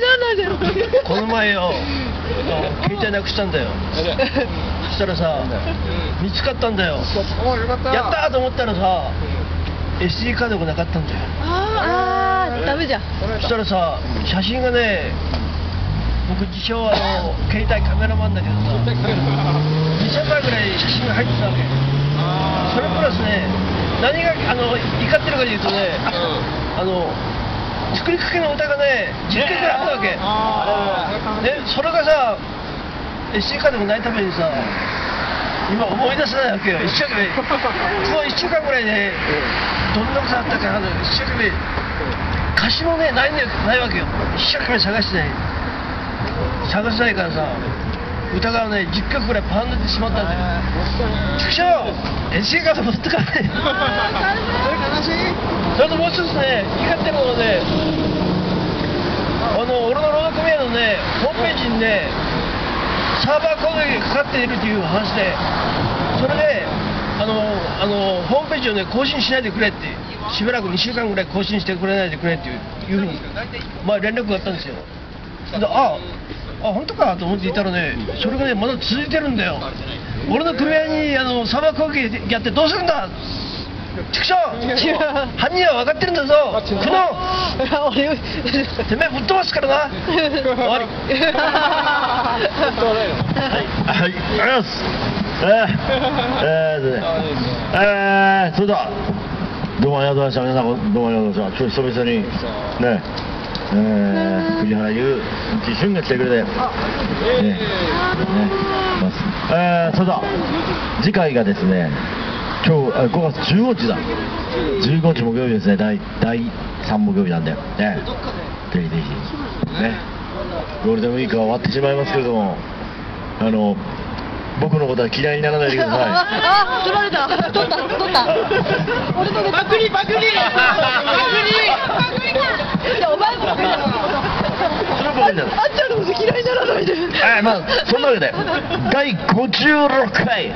ならないでこの前よ携帯なくしたんだよ。そしたらさ見つかったんだよ。やったーと思ったらさ SD カードがなかったんだよ。あーあーダメじゃん。そしたらさ写真がね僕自称あの携帯カメラマンだけどさ2000枚ぐらい写真が入ってたわけ。それプラスね何があの怒ってるかで言うとねあの作りかけの歌がね10曲ぐらいあったわけ。でそれがさ SD カードがないためにさ今思い出せないわけよ。一生懸命。この1週間ぐらいでどんなことあったかあの一生懸命。歌詞もねないんだよないわけよ。一生懸命探してね。探せないからさ歌がね10曲ぐらいパン抜いてしまったんだよ畜生 SD カード持ってかない。それともう一つね怒ってるのはねあの俺の労働組合のねホームページにねサーバー攻撃がかかっているという話でそれであのあのホームページをね更新しないでくれってしばらく2週間ぐらい更新してくれないでくれっていういうふうにまあ連絡があったんですよ。でああ本当かと思っていたらねそれがねまだ続いてるんだよ。俺の組合にあのサーバー攻撃やってどうするんだ畜生犯人は分かってるんだぞ久能俺てめえぶっ飛ばすからな終わりはい、ありがとうございます。えー、えーね、えー、それでは、どうもありがとうございました。皆さん、どうもありがとうございました。ちょ久々に、ね、えー、藤原優、自身が来てくれて、ね、ね、ます。えー、それでは、次回がですね、今日、あ5月15日だ。15日木曜日ですね、第第3木曜日なんで、ね、ぜひぜひ、ね、ゴールデンウィークは終わってしまいますけれども、あの、僕のことは嫌いにならないでくださあ取られた。取った。取った。俺のパクリパクリ。パクリ。じゃあお前もパクリだ。あっちゃんのこと嫌いにならないで。えーまあ、そんなわけで、第56回。